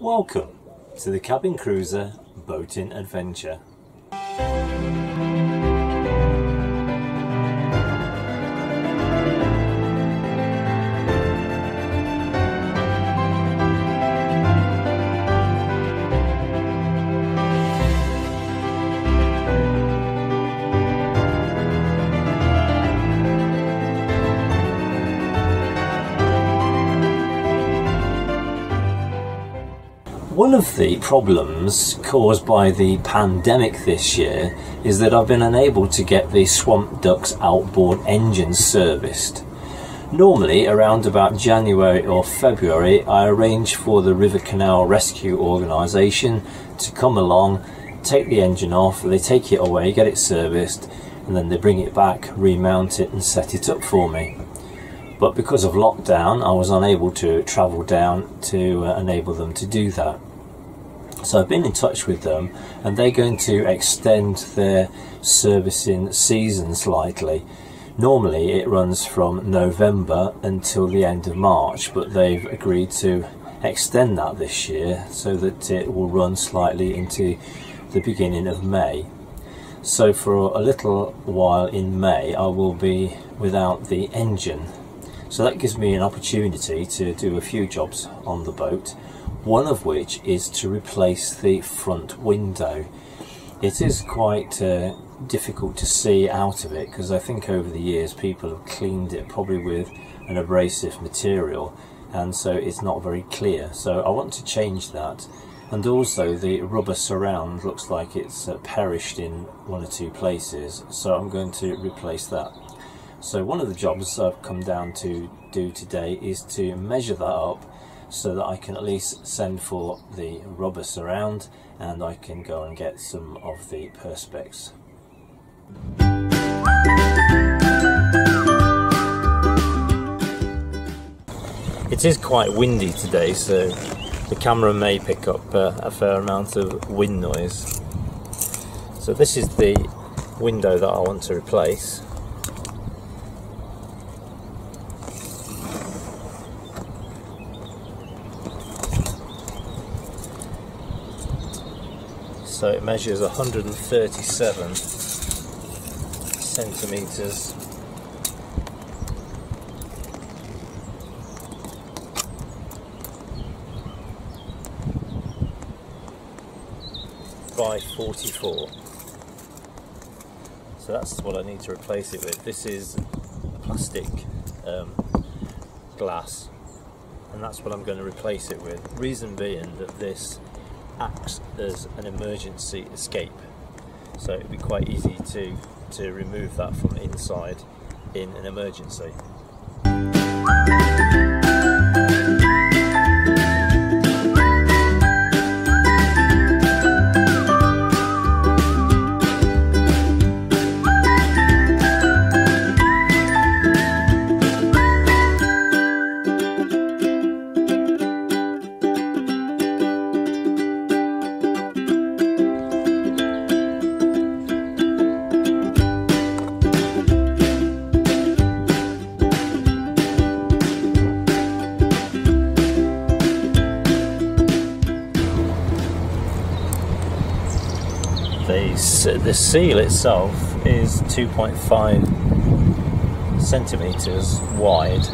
Welcome to the Cabin Cruiser Boating Adventure. One of the problems caused by the pandemic this year is that I've been unable to get the Swamp Ducks outboard engine serviced. Normally, around about January or February, I arrange for the River Canal Rescue Organisation to come along, take the engine off, they take it away, get it serviced, and then they bring it back, remount it, and set it up for me but because of lockdown I was unable to travel down to uh, enable them to do that. So I've been in touch with them and they're going to extend their servicing season slightly. Normally it runs from November until the end of March but they've agreed to extend that this year so that it will run slightly into the beginning of May. So for a little while in May I will be without the engine so that gives me an opportunity to do a few jobs on the boat, one of which is to replace the front window. It is quite uh, difficult to see out of it because I think over the years people have cleaned it probably with an abrasive material and so it's not very clear. So I want to change that and also the rubber surround looks like it's uh, perished in one or two places so I'm going to replace that. So one of the jobs I've come down to do today is to measure that up so that I can at least send for the rubber surround and I can go and get some of the perspex. It is quite windy today so the camera may pick up uh, a fair amount of wind noise. So this is the window that I want to replace so it measures 137 centimeters. By 44 so that's what I need to replace it with. This is plastic um, glass. And that's what I'm going to replace it with. Reason being that this acts as an emergency escape. So it'd be quite easy to, to remove that from inside in an emergency. The seal itself is 2.5 centimeters wide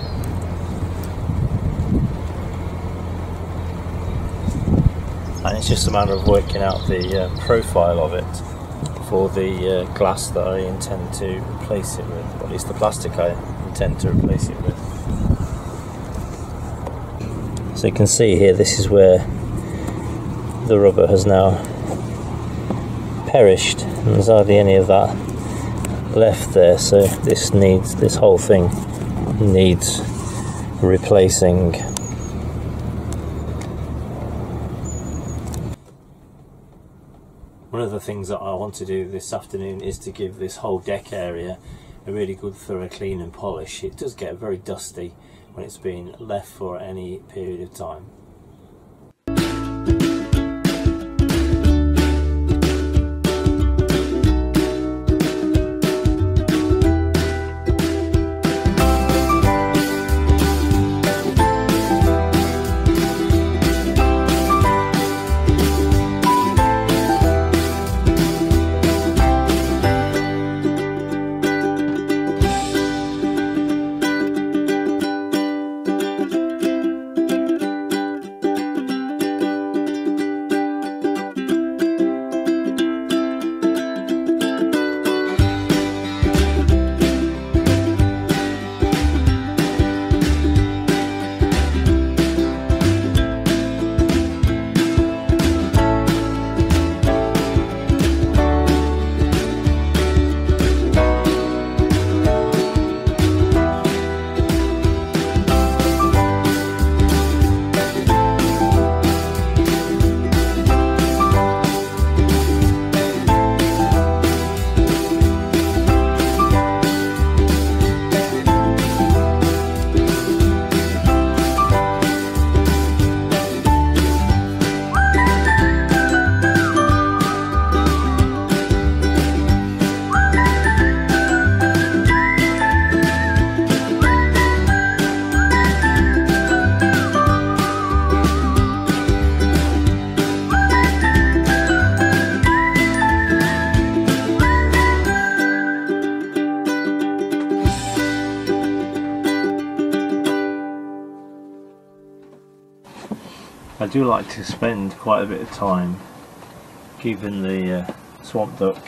and it's just a matter of working out the uh, profile of it for the uh, glass that I intend to replace it with, or at least the plastic I intend to replace it with. So you can see here this is where the rubber has now perished. And there's hardly any of that left there so this needs this whole thing needs replacing. One of the things that I want to do this afternoon is to give this whole deck area a really good thorough clean and polish. It does get very dusty when it's been left for any period of time I do like to spend quite a bit of time keeping the uh, swamp duck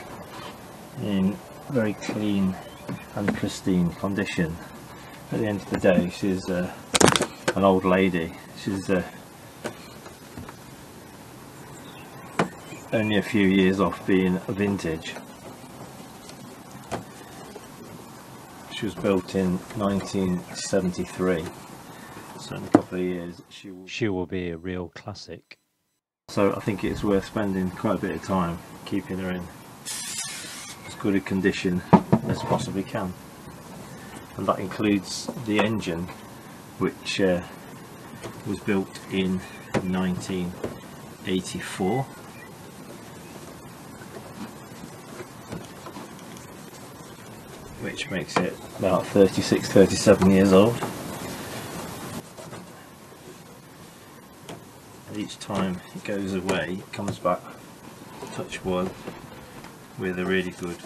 in very clean and pristine condition. At the end of the day she's uh, an old lady. She's uh, only a few years off being a vintage. She was built in 1973 so in a couple of years she will, she will be a real classic. So I think it's worth spending quite a bit of time keeping her in as good a condition as possibly can. And that includes the engine which uh, was built in 1984 which makes it about 36 37 years old and each time it goes away it comes back touch wood with a really good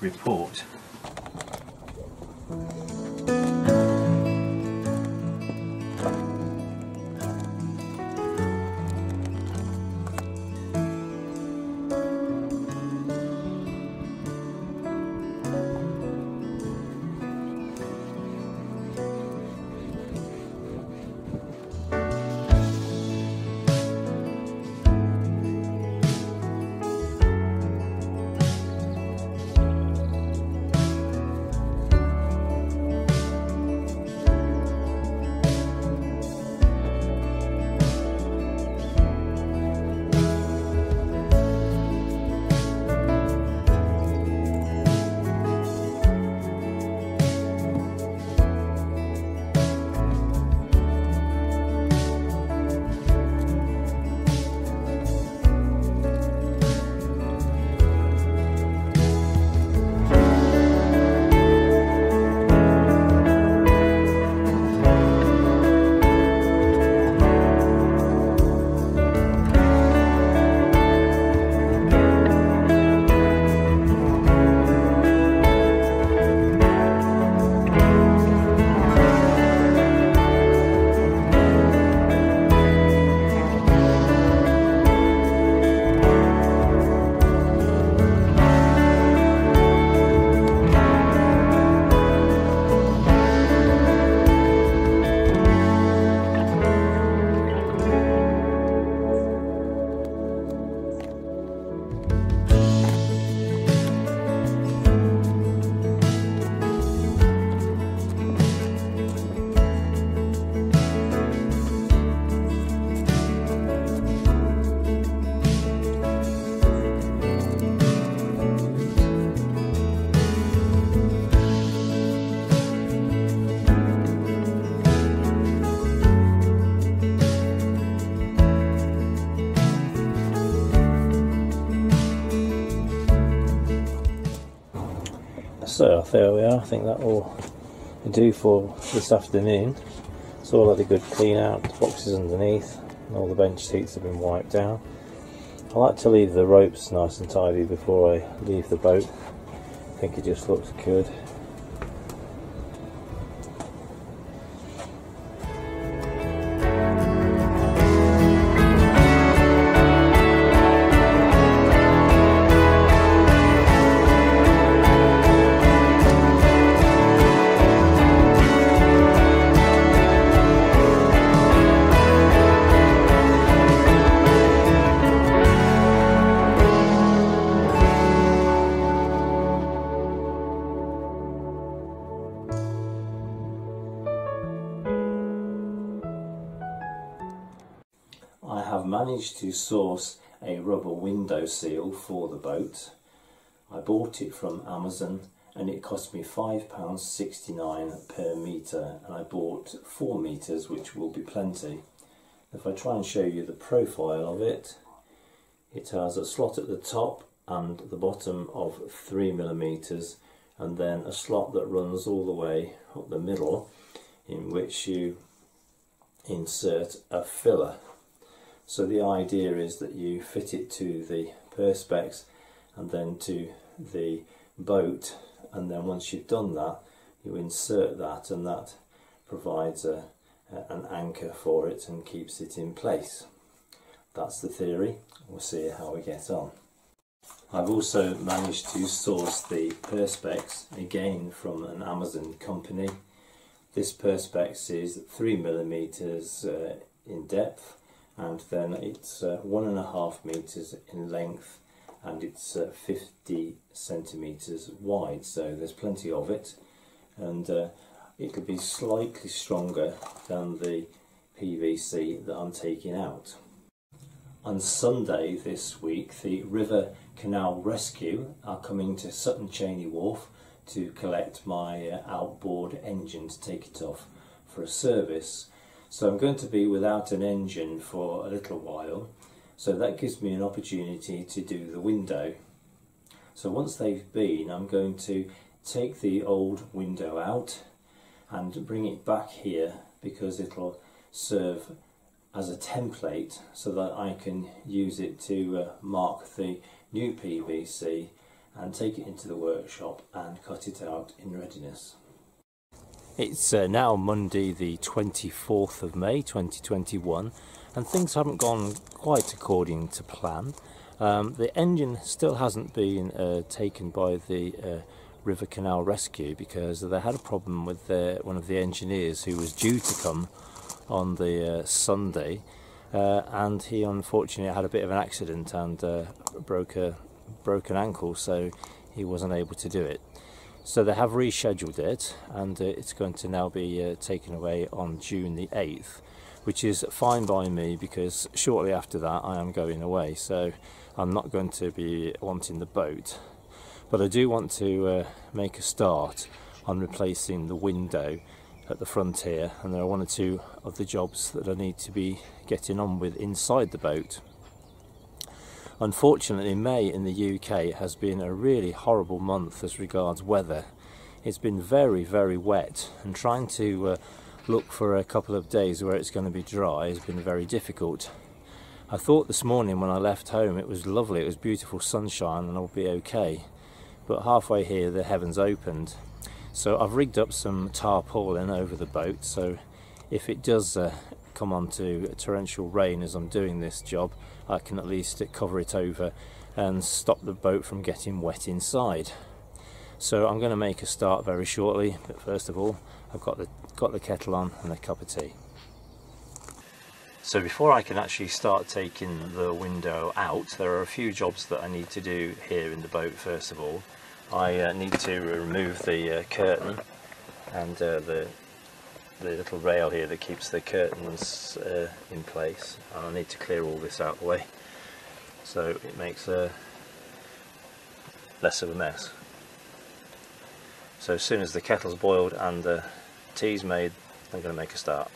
report there we are, I think that will do for this afternoon. It's all had a good clean out, the boxes underneath, and all the bench seats have been wiped down. I like to leave the ropes nice and tidy before I leave the boat. I think it just looks good. To source a rubber window seal for the boat. I bought it from Amazon and it cost me £5.69 per metre and I bought 4 metres which will be plenty. If I try and show you the profile of it, it has a slot at the top and the bottom of 3 millimeters and then a slot that runs all the way up the middle in which you insert a filler so the idea is that you fit it to the perspex and then to the boat and then once you've done that you insert that and that provides a, uh, an anchor for it and keeps it in place. That's the theory. We'll see how we get on. I've also managed to source the Perspex again from an Amazon company. This Perspex is 3 millimeters uh, in depth and then it's uh, one and a half meters in length and it's uh, 50 centimeters wide so there's plenty of it and uh, it could be slightly stronger than the PVC that I'm taking out. On Sunday this week the River Canal Rescue are coming to Sutton Cheney Wharf to collect my uh, outboard engine to take it off for a service so I'm going to be without an engine for a little while. So that gives me an opportunity to do the window. So once they've been, I'm going to take the old window out and bring it back here because it'll serve as a template so that I can use it to uh, mark the new PVC and take it into the workshop and cut it out in readiness. It's uh, now Monday the 24th of May 2021 and things haven't gone quite according to plan. Um, the engine still hasn't been uh, taken by the uh, River Canal Rescue because they had a problem with one of the engineers who was due to come on the uh, Sunday uh, and he unfortunately had a bit of an accident and uh, broke a broken ankle so he wasn't able to do it. So they have rescheduled it and uh, it's going to now be uh, taken away on June the 8th, which is fine by me because shortly after that I am going away. So I'm not going to be wanting the boat. But I do want to uh, make a start on replacing the window at the front here and there are one or two of the jobs that I need to be getting on with inside the boat. Unfortunately, May in the UK has been a really horrible month as regards weather. It's been very, very wet, and trying to uh, look for a couple of days where it's going to be dry has been very difficult. I thought this morning when I left home it was lovely, it was beautiful sunshine, and I'll be okay. But halfway here, the heavens opened. So I've rigged up some tarpaulin over the boat, so if it does uh, come onto torrential rain as I'm doing this job, I can at least cover it over and stop the boat from getting wet inside. So I'm going to make a start very shortly, but first of all, I've got the, got the kettle on and a cup of tea. So before I can actually start taking the window out, there are a few jobs that I need to do here in the boat first of all. I uh, need to remove the uh, curtain and uh, the the little rail here that keeps the curtains uh, in place and I need to clear all this out of the way so it makes a less of a mess. So as soon as the kettle's boiled and the tea's made I'm going to make a start.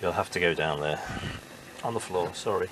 You'll have to go down there on the floor, sorry.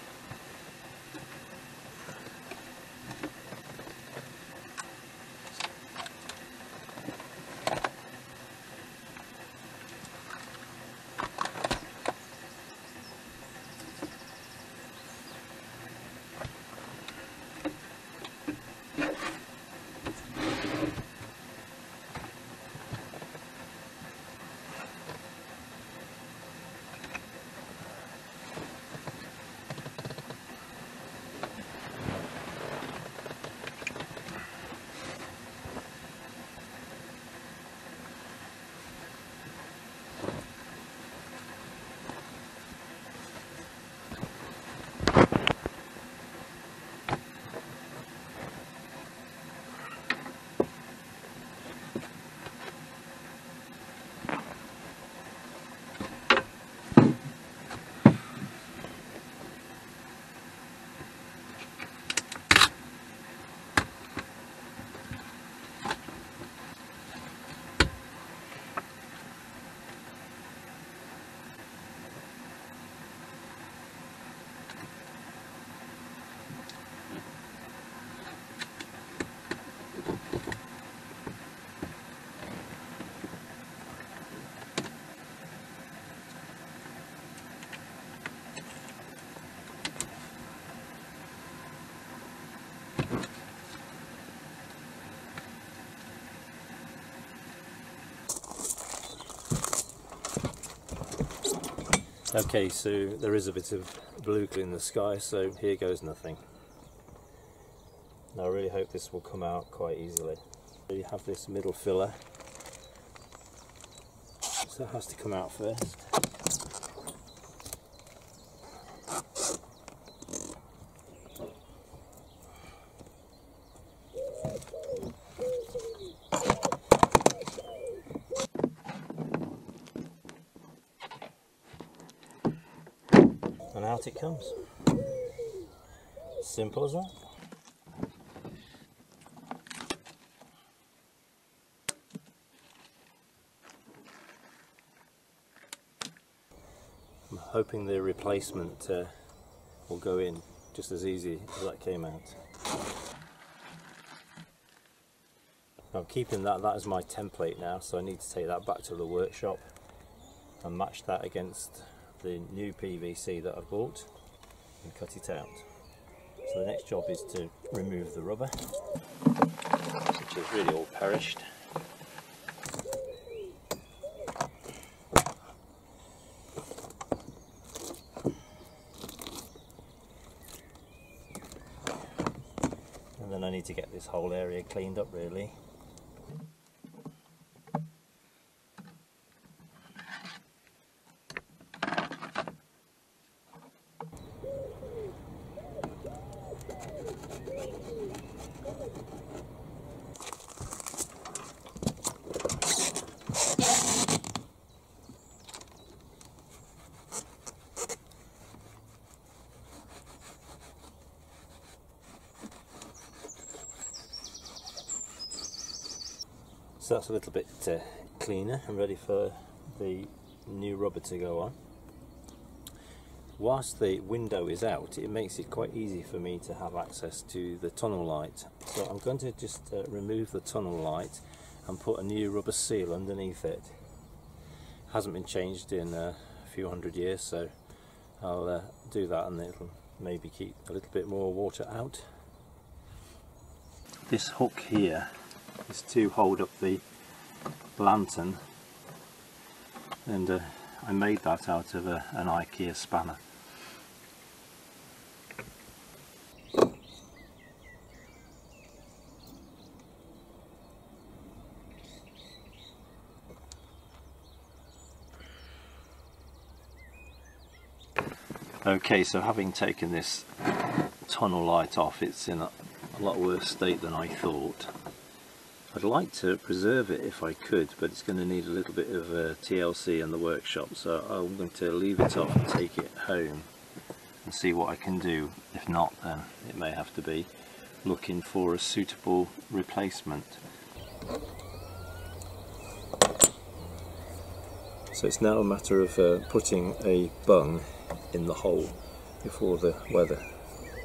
Okay, so there is a bit of blue in the sky, so here goes nothing. I really hope this will come out quite easily. So you have this middle filler, so it has to come out first. and comes. Simple as that. I'm hoping the replacement uh, will go in just as easy as that came out. I'm keeping that, that is my template now, so I need to take that back to the workshop and match that against the new PVC that I've bought and cut it out. So the next job is to remove the rubber, which is really all perished. And then I need to get this whole area cleaned up really. So that's a little bit uh, cleaner and ready for the new rubber to go on. Whilst the window is out, it makes it quite easy for me to have access to the tunnel light. So I'm going to just uh, remove the tunnel light and put a new rubber seal underneath it. Hasn't been changed in a few hundred years, so I'll uh, do that and it'll maybe keep a little bit more water out. This hook here is to hold up the lantern and uh, I made that out of a, an IKEA spanner. Okay, so having taken this tunnel light off, it's in a, a lot worse state than I thought. I'd like to preserve it if I could, but it's going to need a little bit of uh, TLC in the workshop, so I'm going to leave it off and take it home and see what I can do. If not, then it may have to be looking for a suitable replacement. So it's now a matter of uh, putting a bung in the hole before the weather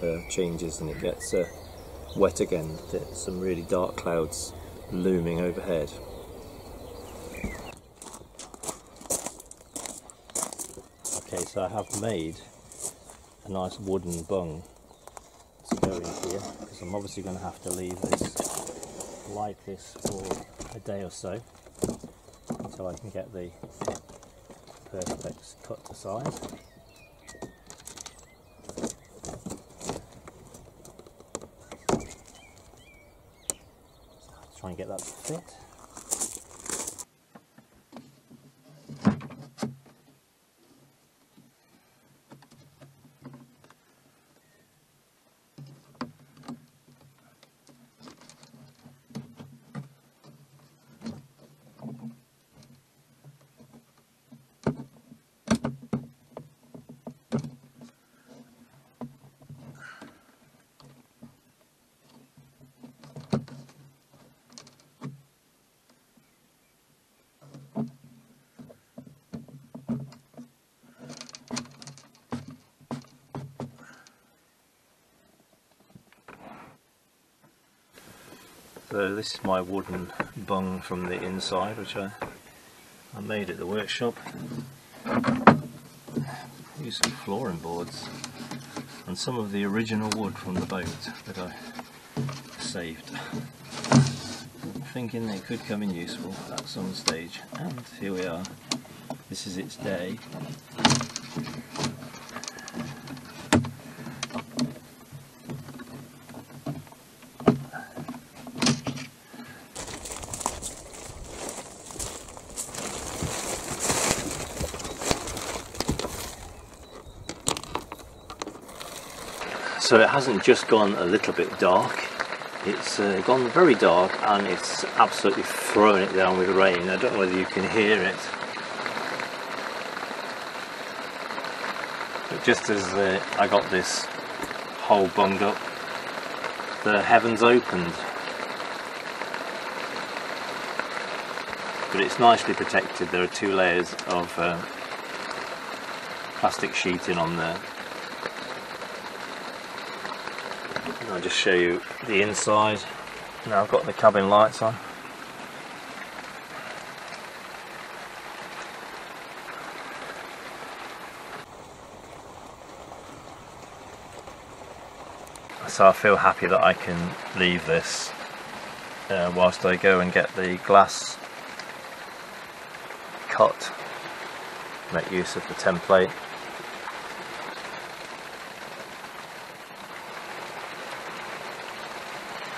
uh, changes and it gets uh, wet again. There's some really dark clouds looming overhead. Okay, so I have made a nice wooden bung to go in here because I'm obviously going to have to leave this like this for a day or so until I can get the perspex cut to size. Try and get that to fit. So this is my wooden bung from the inside which I, I made at the workshop. Used some flooring boards and some of the original wood from the boat that I saved. Thinking they could come in useful at some stage and here we are. This is its day So it hasn't just gone a little bit dark, it's uh, gone very dark and it's absolutely throwing it down with rain. I don't know whether you can hear it. But just as uh, I got this hole bunged up, the heavens opened. But it's nicely protected. There are two layers of uh, plastic sheeting on there I'll just show you the inside. Now I've got the cabin lights on. So I feel happy that I can leave this uh, whilst I go and get the glass cut, make use of the template.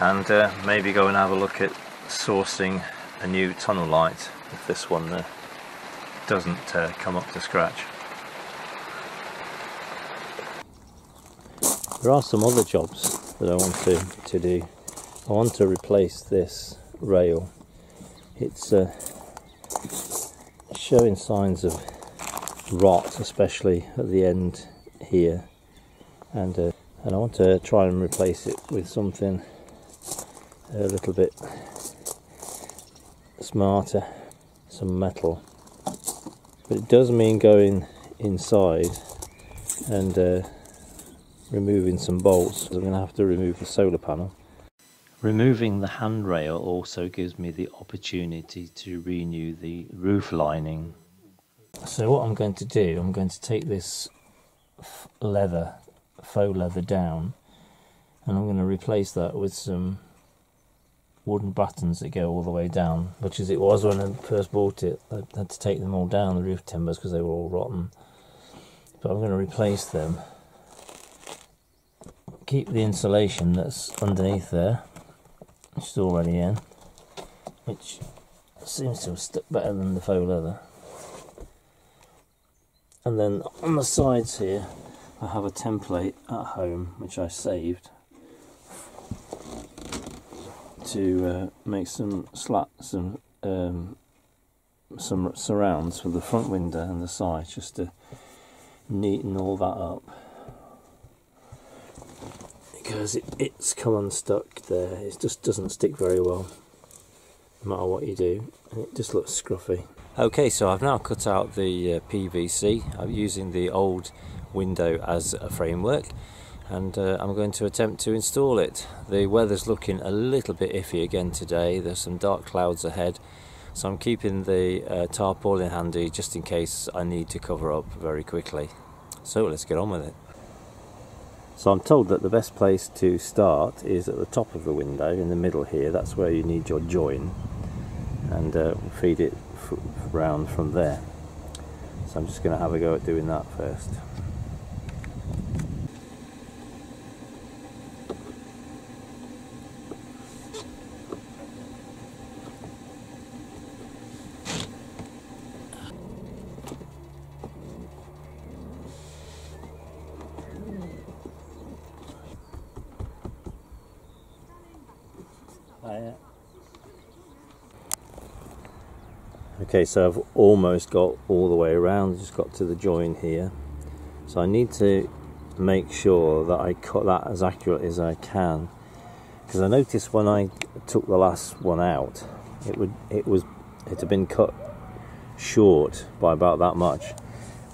And uh, maybe go and have a look at sourcing a new tunnel light if this one uh, doesn't uh, come up to scratch. There are some other jobs that I want to, to do. I want to replace this rail. It's uh, showing signs of rot, especially at the end here, and uh, and I want to try and replace it with something a little bit smarter some metal. But it does mean going inside and uh, removing some bolts. I'm going to have to remove the solar panel. Removing the handrail also gives me the opportunity to renew the roof lining. So what I'm going to do I'm going to take this leather faux leather down and I'm going to replace that with some wooden buttons that go all the way down, which as it was when I first bought it. I had to take them all down, the roof timbers, because they were all rotten. But I'm going to replace them. Keep the insulation that's underneath there, which is already in, which seems to have stuck better than the faux leather. And then on the sides here, I have a template at home which I saved to uh, make some slats and um, some surrounds for the front window and the side just to neaten all that up. Because it, it's come unstuck there. It just doesn't stick very well no matter what you do. And it just looks scruffy. Okay so I've now cut out the uh, PVC I'm using the old window as a framework and uh, I'm going to attempt to install it. The weather's looking a little bit iffy again today, there's some dark clouds ahead so I'm keeping the uh, tarpaulin handy just in case I need to cover up very quickly. So let's get on with it. So I'm told that the best place to start is at the top of the window in the middle here, that's where you need your join and uh, feed it round from there. So I'm just going to have a go at doing that first. Okay, so I've almost got all the way around, just got to the join here. So I need to make sure that I cut that as accurate as I can. Because I noticed when I took the last one out, it would it was it had been cut short by about that much.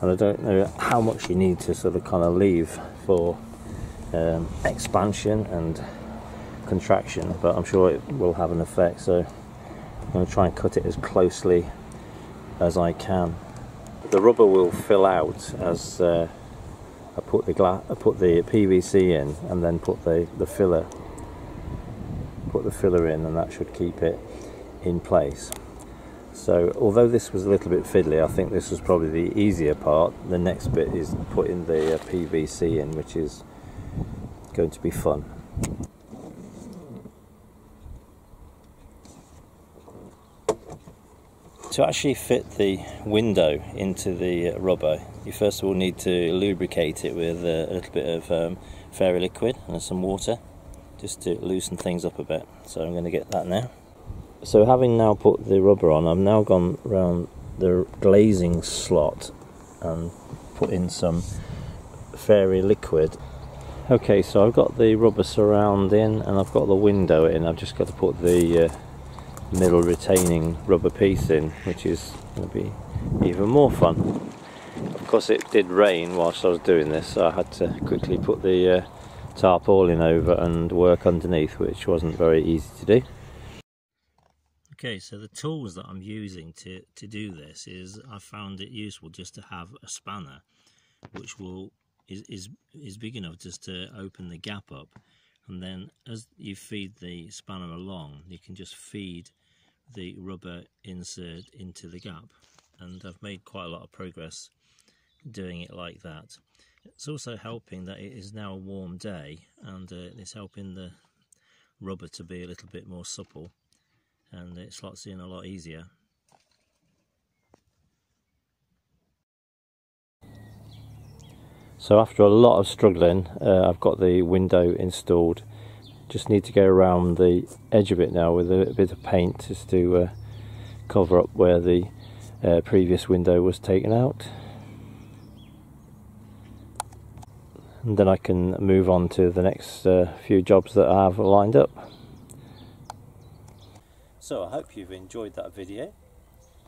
And I don't know how much you need to sort of kind of leave for um, expansion and contraction, but I'm sure it will have an effect. So I'm going to try and cut it as closely as I can. The rubber will fill out as uh, I put the glass, I put the PVC in, and then put the the filler, put the filler in, and that should keep it in place. So although this was a little bit fiddly, I think this was probably the easier part. The next bit is putting the uh, PVC in, which is going to be fun. To actually fit the window into the uh, rubber, you first of all need to lubricate it with a little bit of um, fairy liquid and some water just to loosen things up a bit. So I'm going to get that now. So having now put the rubber on, I've now gone around the glazing slot and put in some fairy liquid. Okay, so I've got the rubber surround in and I've got the window in. I've just got to put the uh, middle retaining rubber piece in, which is going to be even more fun. Of course, it did rain whilst I was doing this, so I had to quickly put the uh, tarpaulin over and work underneath, which wasn't very easy to do. Okay, so the tools that I'm using to, to do this is I found it useful just to have a spanner, which will is, is is big enough just to open the gap up, and then as you feed the spanner along, you can just feed the rubber insert into the gap, and I've made quite a lot of progress doing it like that. It's also helping that it is now a warm day and uh, it's helping the rubber to be a little bit more supple and it slots in a lot easier. So after a lot of struggling uh, I've got the window installed just need to go around the edge of it now with a bit of paint just to uh, cover up where the uh, previous window was taken out. and then I can move on to the next uh, few jobs that I have lined up. So I hope you've enjoyed that video.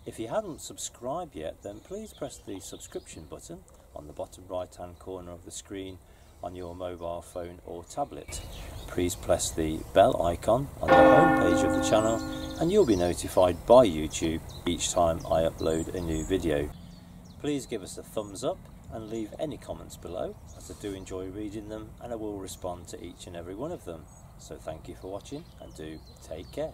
If you haven't subscribed yet then please press the subscription button on the bottom right hand corner of the screen on your mobile phone or tablet. Please press the bell icon on the home page of the channel and you'll be notified by YouTube each time I upload a new video. Please give us a thumbs up and leave any comments below as I do enjoy reading them and I will respond to each and every one of them. So thank you for watching and do take care.